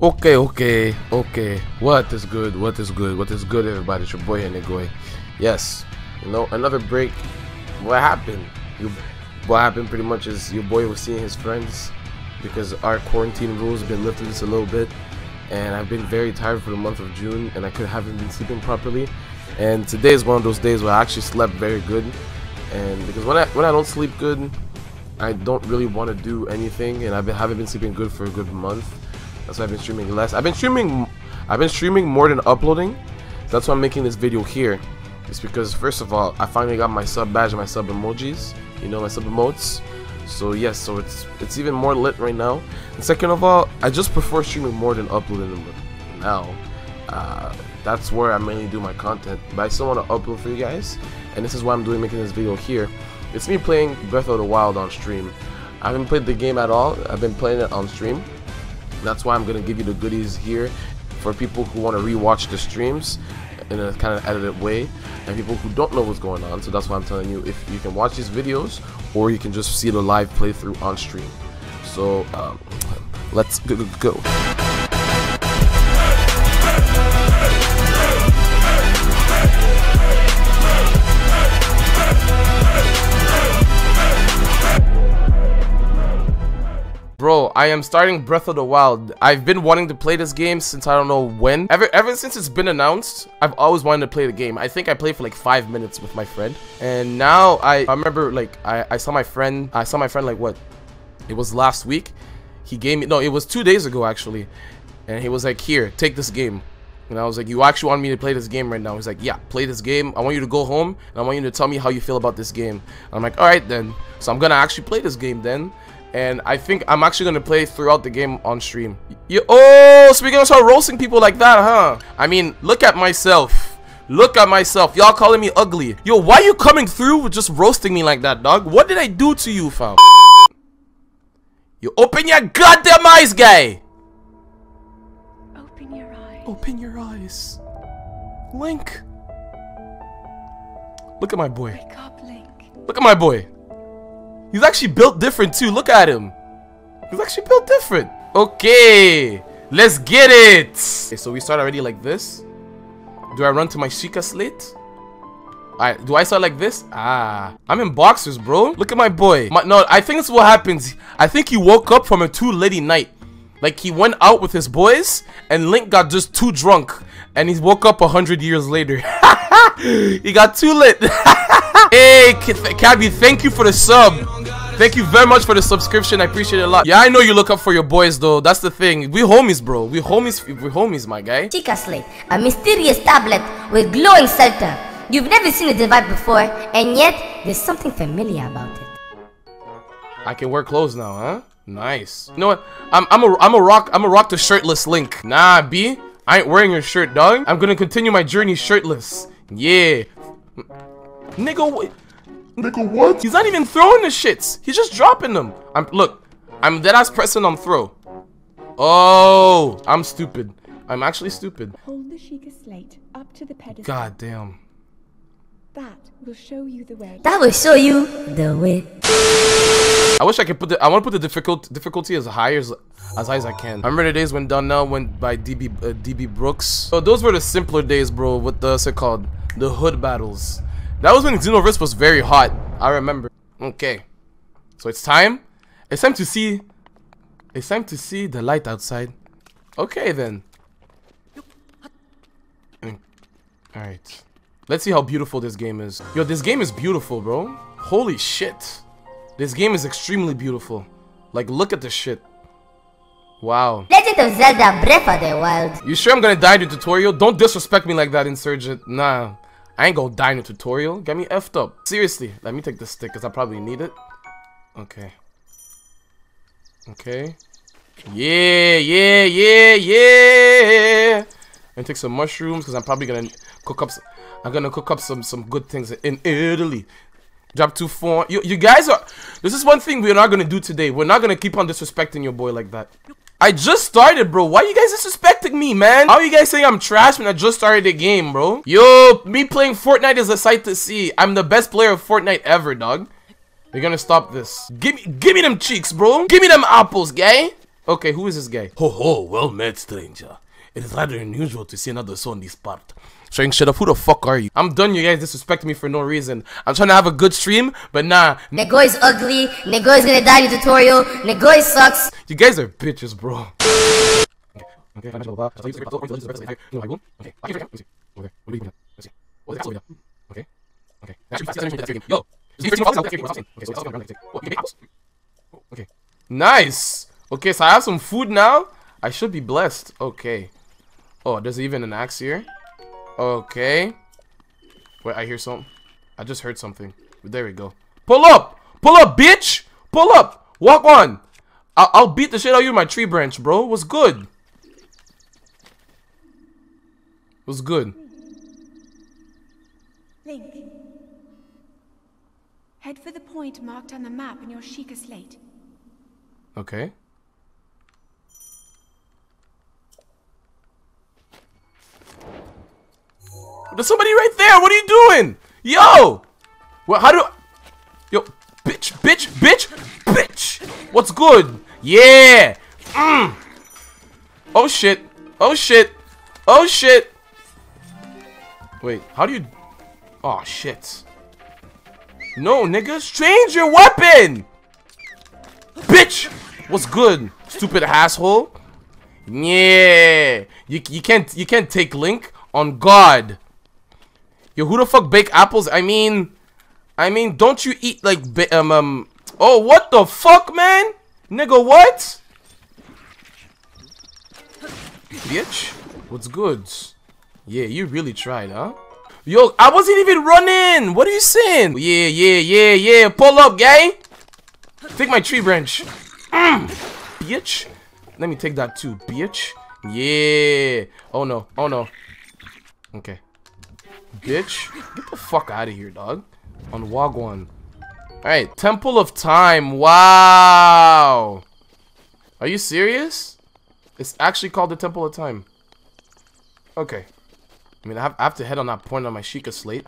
Okay, okay, okay. What is good? What is good? What is good, everybody? It's your boy Hennegoy. Yes, you know, another break. What happened? You, what happened pretty much is your boy was seeing his friends because our quarantine rules have been lifted just a little bit, and I've been very tired for the month of June, and I could haven't been sleeping properly. And today is one of those days where I actually slept very good, and because when I when I don't sleep good, I don't really want to do anything, and I've been haven't been sleeping good for a good month. That's why I've been streaming less. I've been streaming I've been streaming more than uploading. That's why I'm making this video here. It's because first of all, I finally got my sub badge and my sub emojis. You know my sub emotes. So yes, so it's it's even more lit right now. And second of all, I just prefer streaming more than uploading them now. Uh, that's where I mainly do my content. But I still want to upload for you guys, and this is why I'm doing making this video here. It's me playing Breath of the Wild on stream. I haven't played the game at all. I've been playing it on stream. That's why I'm gonna give you the goodies here for people who want to rewatch the streams in a kind of edited way and people who don't know what's going on so that's why I'm telling you if you can watch these videos or you can just see the live playthrough on stream so um, let's go, go, go. I am starting Breath of the Wild. I've been wanting to play this game since I don't know when. Ever ever since it's been announced, I've always wanted to play the game. I think I played for like five minutes with my friend. And now I, I remember like I, I saw my friend, I saw my friend like what? It was last week. He gave me, no, it was two days ago actually. And he was like, here, take this game. And I was like, you actually want me to play this game right now? He's like, yeah, play this game. I want you to go home and I want you to tell me how you feel about this game. And I'm like, all right then. So I'm gonna actually play this game then and I think I'm actually gonna play throughout the game on stream. You, oh, so we're gonna start roasting people like that, huh? I mean, look at myself. Look at myself. Y'all calling me ugly. Yo, why you coming through with just roasting me like that, dog? What did I do to you, fam? You open your goddamn eyes, guy. Open your eyes. Open your eyes. Link. Look at my boy. Up, Link. Look at my boy. He's actually built different too. Look at him. He's actually built different. Okay. Let's get it. Okay, so we start already like this. Do I run to my Sheikah slate? Alright, do I start like this? Ah, I'm in boxers, bro. Look at my boy. My, no, I think this is what happens. I think he woke up from a too litty night. Like, he went out with his boys, and Link got just too drunk. And he woke up a hundred years later. he got too lit. hey, Cabby, thank you for the sub. Thank you very much for the subscription. I appreciate it a lot. Yeah, I know you look up for your boys though. That's the thing. We homies, bro. We homies. We homies, my guy. Sheikah Slate, a mysterious tablet with glowing center. You've never seen a device before, and yet there's something familiar about it. I can wear clothes now, huh? Nice. You know what? I'm I'm a I'm a rock I'm a rock the shirtless Link. Nah, B. I ain't wearing your shirt, dog. I'm gonna continue my journey shirtless. Yeah. Nigga, what? Nigga, what? He's not even throwing the shits. He's just dropping them. I'm look. I'm dead ass pressing on throw. Oh, I'm stupid. I'm actually stupid. Hold the Sheikah slate up to the pedestal. God damn. That will show you the way. That will show you the way. I wish I could put the. I want to put the difficult difficulty as high as as high as I can. I remember the days when Donnell went by DB uh, DB Brooks. So those were the simpler days, bro. What the what's it called? The hood battles. That was when Xenoverse was very hot. I remember. Okay. So it's time. It's time to see. It's time to see the light outside. Okay then. Alright. Let's see how beautiful this game is. Yo, this game is beautiful, bro. Holy shit. This game is extremely beautiful. Like, look at this shit. Wow. Legend of Zelda Breath of the Wild. You sure I'm gonna die in the tutorial? Don't disrespect me like that, Insurgent. Nah. I ain't gonna die in a tutorial. Get me effed up. Seriously, let me take this stick because I probably need it. Okay. Okay. Yeah, yeah, yeah, yeah. And take some mushrooms because I'm probably gonna cook up. I'm gonna cook up some some good things in Italy. Drop two four. You you guys are. This is one thing we're not gonna do today. We're not gonna keep on disrespecting your boy like that. I just started, bro. Why you guys disrespecting me, man? How are you guys saying I'm trash when I just started the game, bro? Yo, me playing Fortnite is a sight to see. I'm the best player of Fortnite ever, dog. You're gonna stop this. Give me, give me them cheeks, bro. Give me them apples, guy. Okay, who is this guy? Ho ho, well met, stranger. It is rather unusual to see another soul in this part. Showing shit up, who the fuck are you? I'm done, you guys disrespecting me for no reason. I'm trying to have a good stream, but nah. Negoy's ugly. Negoy's gonna die in the tutorial. Negoy sucks. You guys are bitches, bro. Okay, financial blah. Okay, okay. What do you Let's see. What is it? Okay. Okay. Yo. Okay. Nice. Okay, so I have some food now. I should be blessed. Okay. Oh, there's even an axe here. Okay. Wait, I hear something. I just heard something. There we go. Pull up! Pull up, bitch! Pull up! Walk on! I'll, I'll beat the shit out of you with my tree branch, bro. What's good? What's good? Link. Head for the point marked on the map in your Sheikah slate. Okay. There's somebody right there. What are you doing? Yo! Well, how do... Yo, bitch, bitch, bitch, bitch! What's good? Yeah! Mm. Oh, shit. Oh, shit. Oh, shit. Wait, how do you... Oh, shit. No, nigga. Change your weapon! Bitch! What's good, stupid asshole? Yeah. You, you can't you can't take Link on God. Yo, who the fuck bake apples? I mean, I mean, don't you eat like um um? Oh, what the fuck, man? Nigga, what? Bitch, what's good? Yeah, you really tried, huh? Yo, I wasn't even running. What are you saying? Yeah, yeah, yeah, yeah. Pull up, gang. Take my tree branch. Mm, bitch. Let me take that too, bitch. Yeah. Oh no. Oh no. Okay. Bitch. Get the fuck out of here, dog. On Wagwan. Alright. Temple of Time. Wow. Are you serious? It's actually called the Temple of Time. Okay. I mean, I have, I have to head on that point on my Sheikah slate.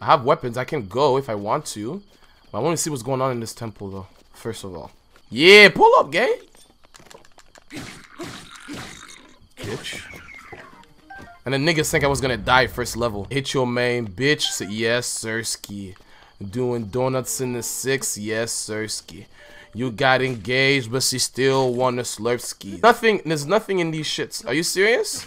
I have weapons. I can go if I want to. But I want to see what's going on in this temple, though. First of all. Yeah, pull up, gay. Bitch. And the niggas think I was gonna die first level. Hit your main, bitch. Yes, sirski. Doing donuts in the six, yes, sirski. You got engaged, but she still wanna slurp ski. Nothing, there's nothing in these shits. Are you serious?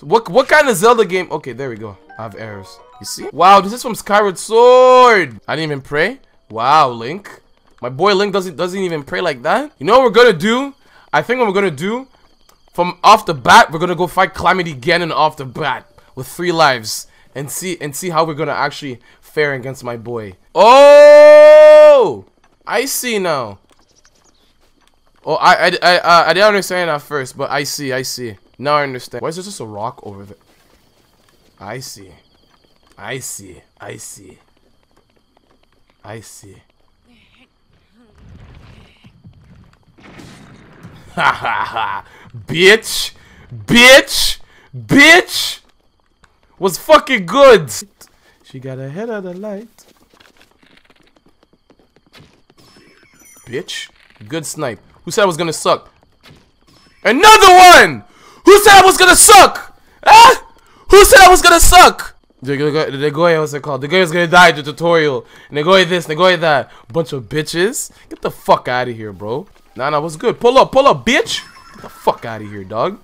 What what kind of Zelda game? Okay, there we go. I have arrows. You see? Wow, this is from Skyward Sword. I didn't even pray. Wow, Link. My boy Link doesn't doesn't even pray like that. You know what we're gonna do? I think what we're gonna do from off the bat, we're gonna go fight Calamity Ganon off the bat with three lives and see and see how we're gonna actually fare against my boy. Oh, I see now. Oh, I I I, uh, I didn't understand at first, but I see, I see. Now I understand. Why is there just a rock over there? I see. I see. I see. I see. Ha ha ha. Bitch. Bitch. Bitch. Was fucking good. She got ahead of the light. Bitch. Good snipe. Who said I was gonna suck? Another one! Who said I was gonna suck? Ah? Who said I was gonna suck? The, the, the what's it called? Negoy's gonna die in the tutorial. Nagoya this, Nagoya that. Bunch of bitches. Get the fuck out of here, bro. Nah, nah, what's good? Pull up, pull up, bitch. The fuck out of here, dog.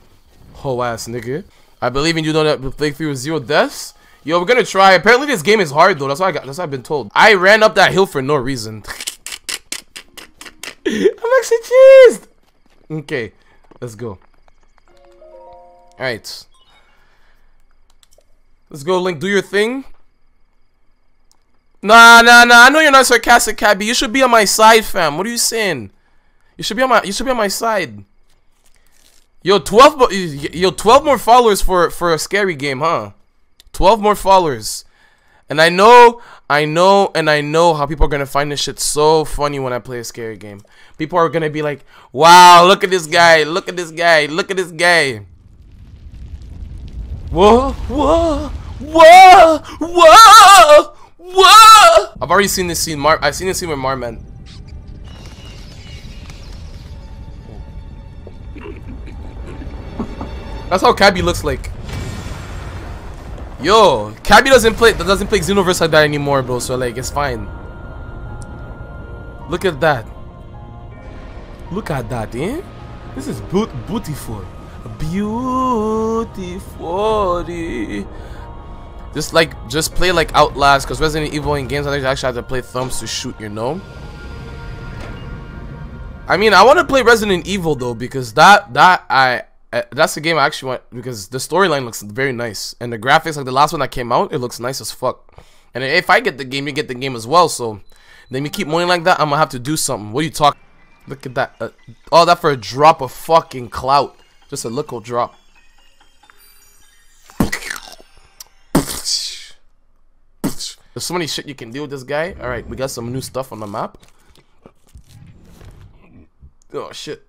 Whole ass nigga. I believe in you know that playthrough with zero deaths. Yo, we're gonna try. Apparently this game is hard though. That's why I got that's what I've been told. I ran up that hill for no reason. I'm actually cheesed. Okay, let's go. Alright. Let's go, Link. Do your thing. Nah, nah, nah. I know you're not sarcastic, Cabby. You should be on my side, fam. What are you saying? You should be on my. You should be on my side. Yo, twelve. Yo, twelve more followers for for a scary game, huh? Twelve more followers. And I know, I know, and I know how people are gonna find this shit so funny when I play a scary game. People are gonna be like, "Wow, look at this guy! Look at this guy! Look at this guy!" Whoa, whoa, whoa, whoa, whoa! I've already seen this scene. Mar I've seen this scene with Marman. That's how Cabby looks like. Yo, Cabby doesn't play doesn't play Xenoverse like that anymore, bro. So like, it's fine. Look at that. Look at that, eh? This is beautiful, beautiful. Just like, just play like Outlast, because Resident Evil in games, I think you actually have to play thumbs to shoot, you know. I mean, I want to play Resident Evil though, because that that I that's the game I actually want because the storyline looks very nice and the graphics, like the last one that came out, it looks nice as fuck. And if I get the game, you get the game as well. So then you keep moaning like that, I'm gonna have to do something. What are you talking? Look at that. Uh, all that for a drop of fucking clout. Just a little drop. There's so many shit you can do with this guy. Alright, we got some new stuff on the map. Oh shit.